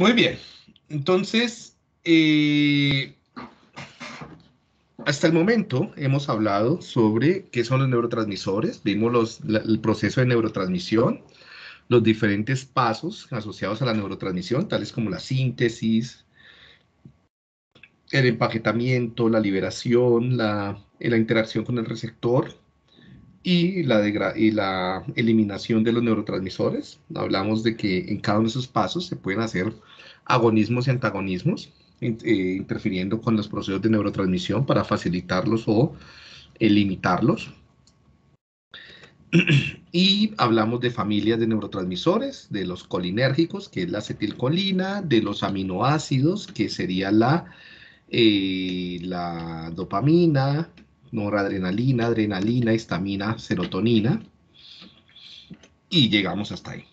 Muy bien. Entonces, eh, hasta el momento hemos hablado sobre qué son los neurotransmisores, vimos el proceso de neurotransmisión, los diferentes pasos asociados a la neurotransmisión, tales como la síntesis, el empaquetamiento, la liberación, la interacción con el receptor y la, y la eliminación de los neurotransmisores. Hablamos de que en cada uno de esos pasos se pueden hacer agonismos y antagonismos, eh, interfiriendo con los procesos de neurotransmisión para facilitarlos o limitarlos. Y hablamos de familias de neurotransmisores, de los colinérgicos, que es la acetilcolina, de los aminoácidos, que sería la, eh, la dopamina, noradrenalina, adrenalina, histamina, serotonina. Y llegamos hasta ahí.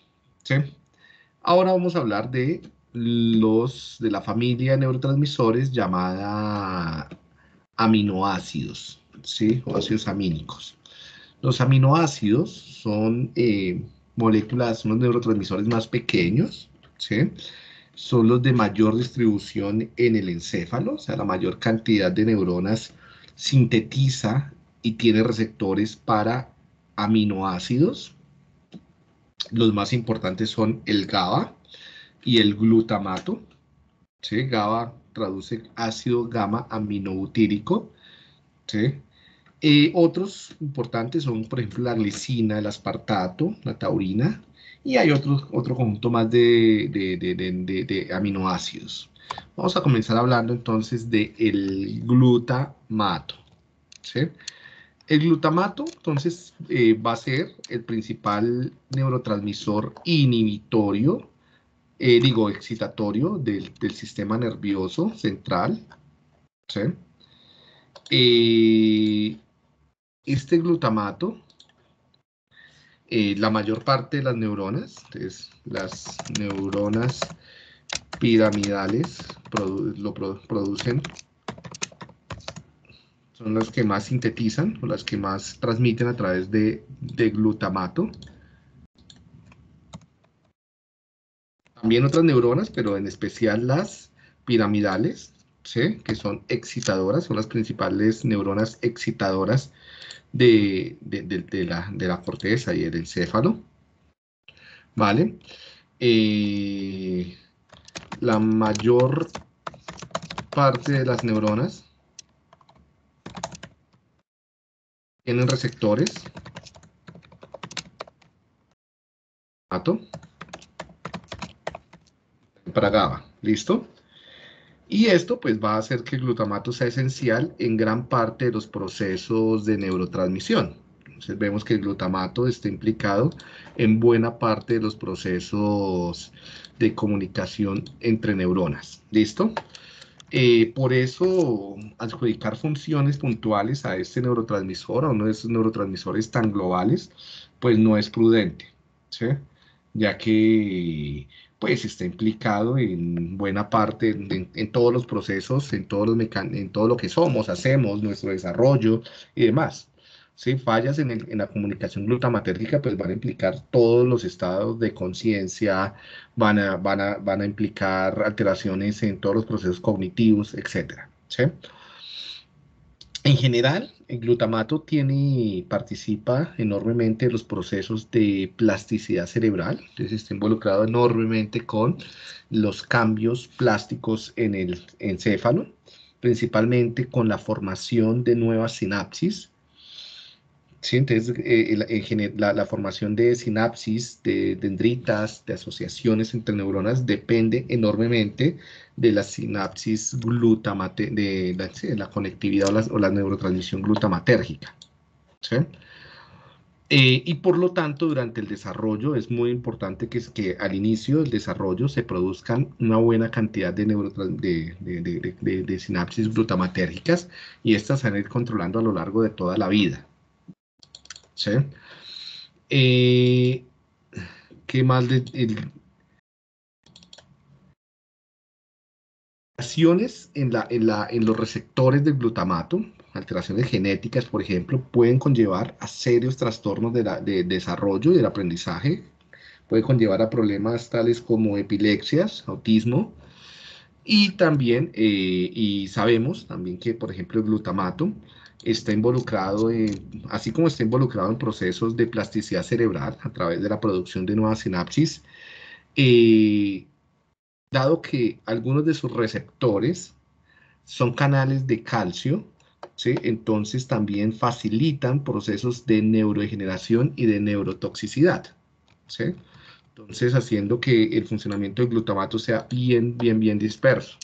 Ahora vamos a hablar de los de la familia de neurotransmisores llamada aminoácidos, ¿sí? O ácidos amínicos. Los aminoácidos son eh, moléculas, son los neurotransmisores más pequeños. Son los de mayor distribución en el encéfalo, o sea, la mayor cantidad de neuronas sintetiza y tiene receptores para aminoácidos. Los más importantes son el GABA, y el glutamato. GABA traduce ácido gamma aminobutírico. otros importantes son, por ejemplo, la glicina, el aspartato, la taurina, y hay otro, otro conjunto más de, de, aminoácidos. Vamos a comenzar hablando entonces del el glutamato. El glutamato, entonces, eh, va a ser el principal neurotransmisor inhibitorio eh, digo, excitatorio del, sistema nervioso central. Eh, este glutamato, la mayor parte de las neuronas, entonces las neuronas piramidales lo producen, son las que más sintetizan o las que más transmiten a través de, de glutamato. También otras neuronas, pero en especial las piramidales, ¿sí? que son excitadoras, son las principales neuronas excitadoras de, la, de la, corteza y del encéfalo. ¿Vale? Eh, la mayor parte de las neuronas tienen receptores. para GABA. ¿Listo? Y esto pues va a hacer que el glutamato sea esencial en gran parte de los procesos de neurotransmisión. Vemos que el glutamato está implicado en buena parte de los procesos de comunicación entre neuronas. ¿Listo? Eh, por eso, adjudicar funciones puntuales a este neurotransmisor, a uno de esos neurotransmisores tan globales, pues no es prudente, ya que pues está implicado en buena parte, en, todos los procesos, en, todos los en todo lo que somos, hacemos, nuestro desarrollo y demás. Si fallas en, la comunicación glutamatérgica, pues van a implicar todos los estados de conciencia, van a implicar alteraciones en todos los procesos cognitivos, etc. ¿sí? En general, el glutamato tiene, participa enormemente en los procesos de plasticidad cerebral, entonces está involucrado enormemente con los cambios plásticos en el encéfalo, principalmente con la formación de nuevas sinapsis, Sí, entonces eh, la, formación de sinapsis, de dendritas, de asociaciones entre neuronas depende enormemente de la sinapsis glutamate, de, la, conectividad o la, neurotransmisión glutamatérgica. Eh, y por lo tanto, durante el desarrollo es muy importante que, que al inicio del desarrollo se produzcan una buena cantidad de, de, de sinapsis glutamatérgicas y estas van a ir controlando a lo largo de toda la vida. ¿Sí? Eh, ¿Qué más? De, alteraciones en, la, en, la, en los receptores del glutamato, alteraciones genéticas, por ejemplo, pueden conllevar a serios trastornos de, de desarrollo y del aprendizaje, puede conllevar a problemas tales como epilepsias, autismo, y también, eh, y sabemos también que, por ejemplo, el glutamato está involucrado, en, así como está involucrado en procesos de plasticidad cerebral a través de la producción de nuevas sinapsis, eh, dado que algunos de sus receptores son canales de calcio, ¿sí? entonces también facilitan procesos de neurodegeneración y de neurotoxicidad. ¿sí? Entonces, haciendo que el funcionamiento del glutamato sea bien, bien, bien disperso.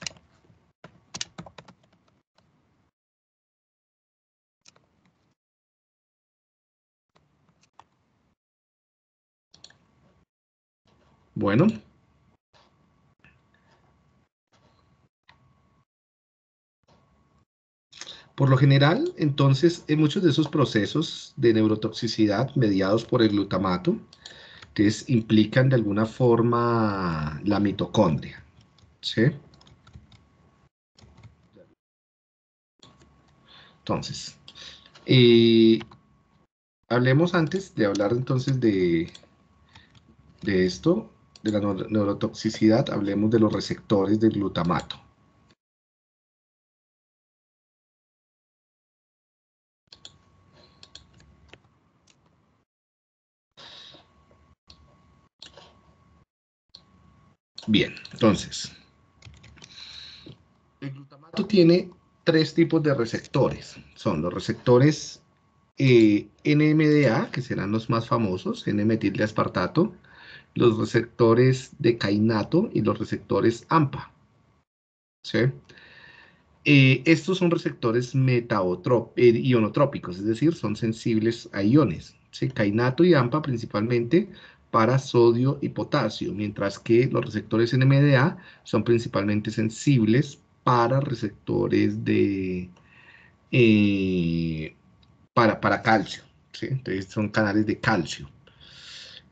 Bueno. Por lo general, entonces, en muchos de esos procesos de neurotoxicidad mediados por el glutamato, que implican de alguna forma la mitocondria. ¿sí? Entonces, eh, hablemos antes de hablar entonces de, de esto, de la neurotoxicidad, hablemos de los receptores del glutamato. Bien, entonces, el glutamato tiene tres tipos de receptores. Son los receptores eh, NMDA, que serán los más famosos, N-metil-aspartato, los receptores de cainato y los receptores AMPA. ¿sí? Eh, estos son receptores eh, ionotrópicos, es decir, son sensibles a iones. ¿sí? Cainato y AMPA principalmente para sodio y potasio, mientras que los receptores NMDA son principalmente sensibles para receptores de eh, para, para, calcio. Entonces son canales de calcio.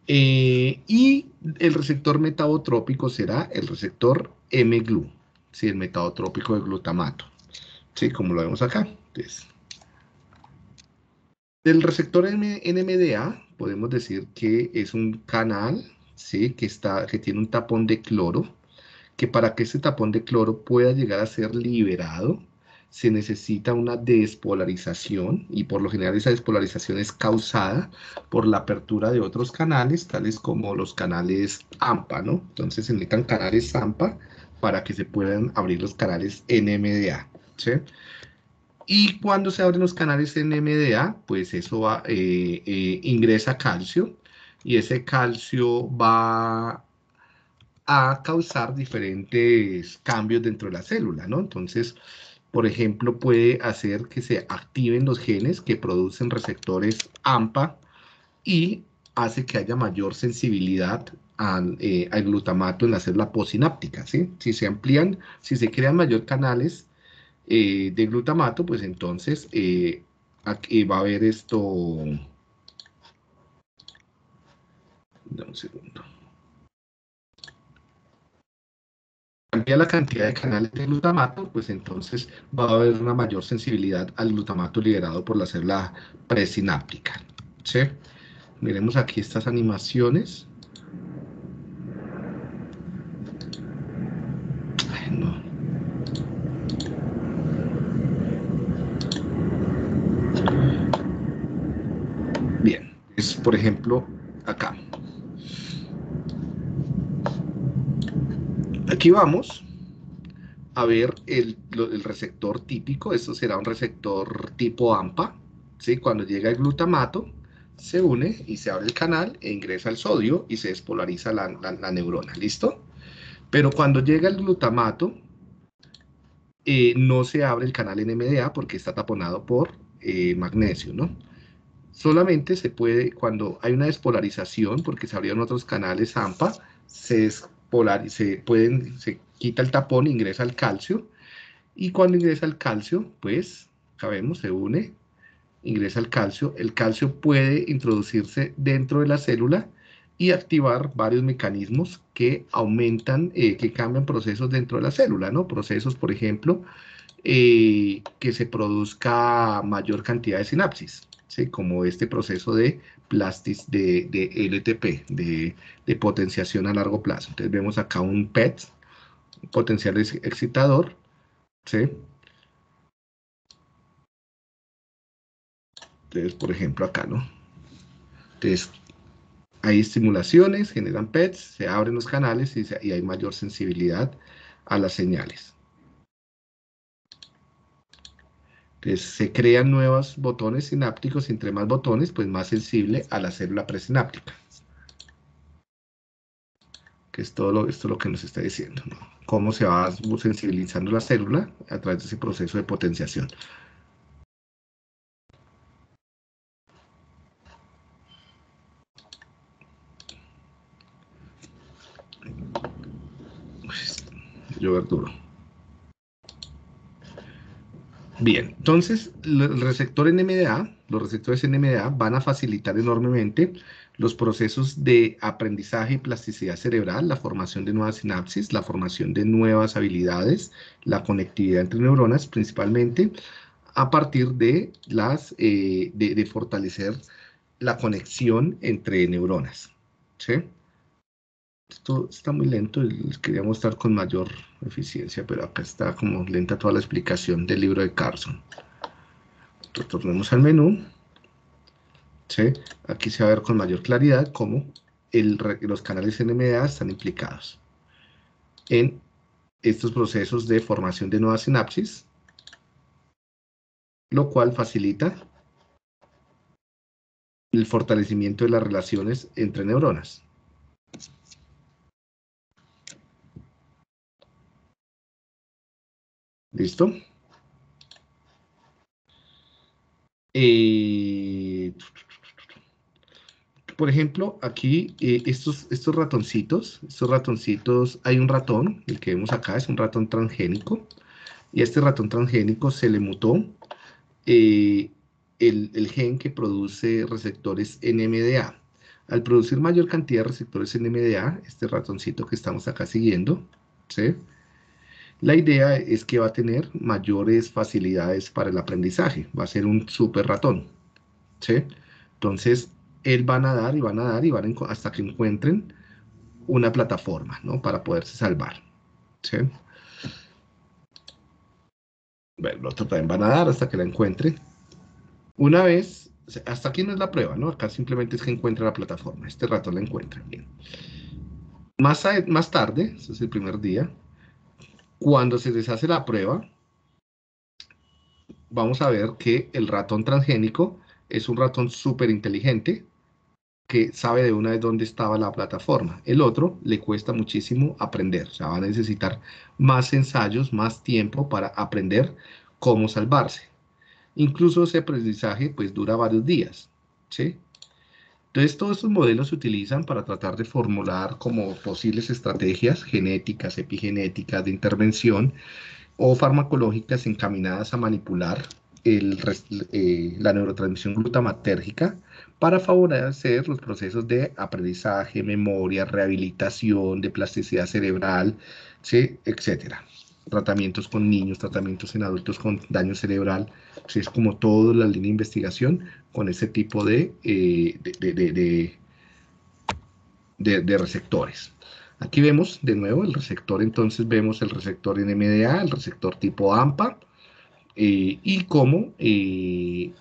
Eh, y el receptor metabotrópico será el receptor M-GLU, el metabotrópico de glutamato, ¿sí? como lo vemos acá. Entonces, del receptor NMDA podemos decir que es un canal ¿sí? que, está, que tiene un tapón de cloro, que para que ese tapón de cloro pueda llegar a ser liberado, se necesita una despolarización y por lo general esa despolarización es causada por la apertura de otros canales, tales como los canales AMPA, ¿no? Entonces se necesitan canales AMPA para que se puedan abrir los canales NMDA, ¿sí? Y cuando se abren los canales NMDA, pues eso va, eh, eh, ingresa calcio y ese calcio va a causar diferentes cambios dentro de la célula, ¿no? Entonces, por ejemplo, puede hacer que se activen los genes que producen receptores AMPA y hace que haya mayor sensibilidad al, eh, glutamato en la célula posináptica, ¿sí? Si se amplían, si se crean mayor canales eh, de glutamato, pues entonces eh, aquí va a haber esto... un segundo. Cambia la cantidad de canales de glutamato, pues entonces va a haber una mayor sensibilidad al glutamato liberado por la célula presináptica. ¿sí? Miremos aquí estas animaciones. por ejemplo, acá. Aquí vamos a ver el, receptor típico. Esto será un receptor tipo AMPA. ¿sí? Cuando llega el glutamato, se une y se abre el canal e ingresa el sodio y se despolariza la, neurona. ¿Listo? Pero cuando llega el glutamato, eh, no se abre el canal NMDA porque está taponado por eh, magnesio, ¿no? Solamente se puede, cuando hay una despolarización, porque se abrieron otros canales AMPA, se, se, pueden, se quita el tapón, ingresa el calcio, y cuando ingresa el calcio, pues, sabemos, se une, ingresa el calcio, el calcio puede introducirse dentro de la célula y activar varios mecanismos que aumentan, eh, que cambian procesos dentro de la célula, ¿no? Procesos, por ejemplo, eh, que se produzca mayor cantidad de sinapsis como este proceso de plastis, de, LTP, de, de, potenciación a largo plazo. Entonces vemos acá un PET, potencial excitador, ¿sí? Entonces, por ejemplo, acá, ¿no? Entonces, hay estimulaciones, generan PETs, se abren los canales y, y hay mayor sensibilidad a las señales. Entonces se crean nuevos botones sinápticos entre más botones, pues más sensible a la célula presináptica. Que es todo lo, esto lo que nos está diciendo, ¿no? Cómo se va sensibilizando la célula a través de ese proceso de potenciación. Yo duro. Bien, entonces el receptor NMDA, los receptores NMDA van a facilitar enormemente los procesos de aprendizaje y plasticidad cerebral, la formación de nuevas sinapsis, la formación de nuevas habilidades, la conectividad entre neuronas, principalmente a partir de, las, eh, de, fortalecer la conexión entre neuronas. ¿sí? Esto está muy lento, les quería mostrar con mayor eficiencia, pero acá está como lenta toda la explicación del libro de Carson. Retornemos al menú. ¿Sí? Aquí se va a ver con mayor claridad cómo los canales NMDA están implicados en estos procesos de formación de nuevas sinapsis, lo cual facilita el fortalecimiento de las relaciones entre neuronas. ¿Listo? Eh, por ejemplo, aquí eh, estos, estos ratoncitos, estos ratoncitos, hay un ratón, el que vemos acá es un ratón transgénico, y a este ratón transgénico se le mutó eh, el, el, gen que produce receptores NMDA. Al producir mayor cantidad de receptores NMDA, este ratoncito que estamos acá siguiendo, ¿sí? La idea es que va a tener mayores facilidades para el aprendizaje, va a ser un super ratón, ¿sí? Entonces, él va a nadar y va a nadar y van hasta que encuentren una plataforma, ¿no? Para poderse salvar, ¿sí? Bueno, el otro también va a nadar hasta que la encuentre. Una vez, hasta aquí no es la prueba, ¿no? Acá simplemente es que encuentre la plataforma. Este ratón la encuentra, bien. Más, más tarde, ese es el primer día, cuando se les hace la prueba, vamos a ver que el ratón transgénico es un ratón súper inteligente que sabe de una vez dónde estaba la plataforma. El otro le cuesta muchísimo aprender, o sea, va a necesitar más ensayos, más tiempo para aprender cómo salvarse. Incluso ese aprendizaje pues dura varios días, ¿sí? Entonces, todos estos modelos se utilizan para tratar de formular como posibles estrategias genéticas, epigenéticas de intervención o farmacológicas encaminadas a manipular eh, la neurotransmisión glutamatérgica para favorecer los procesos de aprendizaje, memoria, rehabilitación, de plasticidad cerebral, ¿sí? etcétera tratamientos con niños, tratamientos en adultos con daño cerebral. es como toda la línea de investigación con ese tipo de, eh, de, receptores. Aquí vemos de nuevo el receptor, entonces vemos el receptor NMDA, el receptor tipo AMPA, eh, y cómo eh,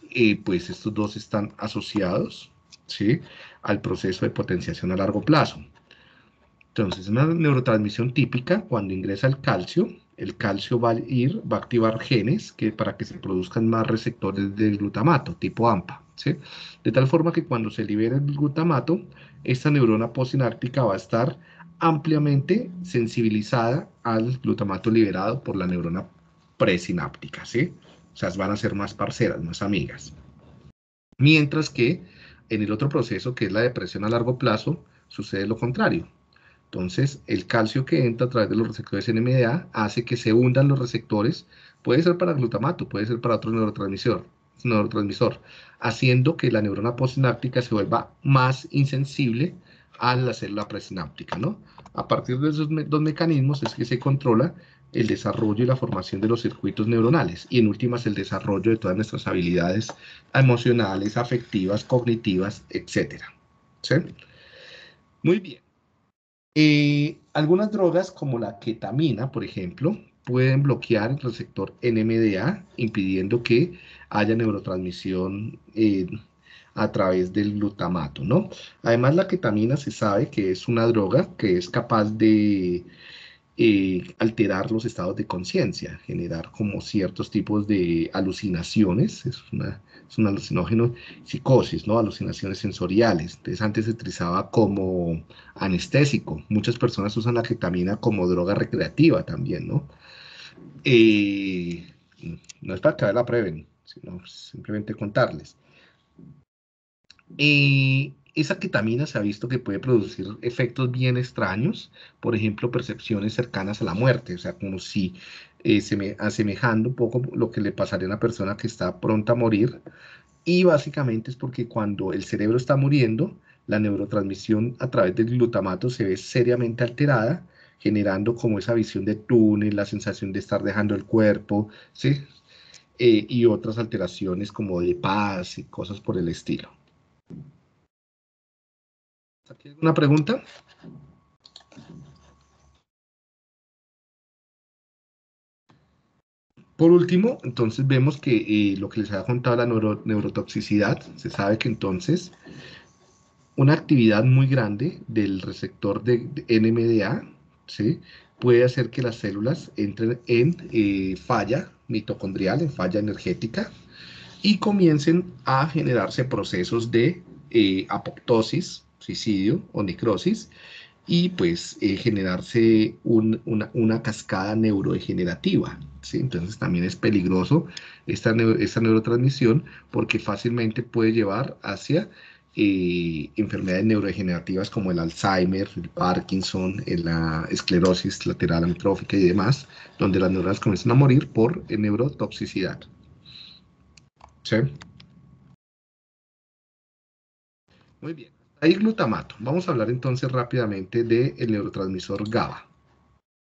pues estos dos están asociados ¿sí? al proceso de potenciación a largo plazo. Entonces, una neurotransmisión típica, cuando ingresa el calcio, el calcio va a ir, va a activar genes que, para que se produzcan más receptores del glutamato, tipo AMPA. ¿sí? De tal forma que cuando se libere el glutamato, esta neurona postsináptica va a estar ampliamente sensibilizada al glutamato liberado por la neurona presináptica. ¿sí? O sea, van a ser más parceras, más amigas. Mientras que en el otro proceso, que es la depresión a largo plazo, sucede lo contrario entonces, el calcio que entra a través de los receptores NMDA hace que se hundan los receptores, puede ser para glutamato, puede ser para otro neurotransmisor, neurotransmisor haciendo que la neurona postsináptica se vuelva más insensible a la célula presináptica, ¿no? A partir de esos dos mecanismos es que se controla el desarrollo y la formación de los circuitos neuronales y en últimas el desarrollo de todas nuestras habilidades emocionales, afectivas, cognitivas, etc. Muy bien. Eh, algunas drogas como la ketamina, por ejemplo, pueden bloquear el receptor NMDA, impidiendo que haya neurotransmisión eh, a través del glutamato, ¿no? Además, la ketamina se sabe que es una droga que es capaz de eh, alterar los estados de conciencia, generar como ciertos tipos de alucinaciones, es, una, es un alucinógeno, psicosis, ¿no? Alucinaciones sensoriales. Entonces antes se utilizaba como anestésico. Muchas personas usan la ketamina como droga recreativa también, ¿no? Eh, no es para que la prueben, sino simplemente contarles. Esa ketamina se ha visto que puede producir efectos bien extraños, por ejemplo, percepciones cercanas a la muerte, o sea, como si eh, se me, asemejando un poco lo que le pasaría a una persona que está pronta a morir, y básicamente es porque cuando el cerebro está muriendo, la neurotransmisión a través del glutamato se ve seriamente alterada, generando como esa visión de túnel, la sensación de estar dejando el cuerpo, ¿sí? Eh, y otras alteraciones como de paz y cosas por el estilo. ¿Alguna pregunta? Por último, entonces vemos que eh, lo que les había contado la neurotoxicidad, se sabe que entonces una actividad muy grande del receptor de, NMDA ¿sí? puede hacer que las células entren en eh, falla mitocondrial, en falla energética, y comiencen a generarse procesos de eh, apoptosis, suicidio o necrosis, y pues eh, generarse una, cascada neurodegenerativa. ¿sí? Entonces también es peligroso esta, esta neurotransmisión porque fácilmente puede llevar hacia eh, enfermedades neurodegenerativas como el Alzheimer, el Parkinson, la esclerosis lateral amitrófica y demás, donde las neuronas comienzan a morir por neurotoxicidad. ¿Sí? Muy bien. Hay glutamato. Vamos a hablar entonces rápidamente del neurotransmisor GABA.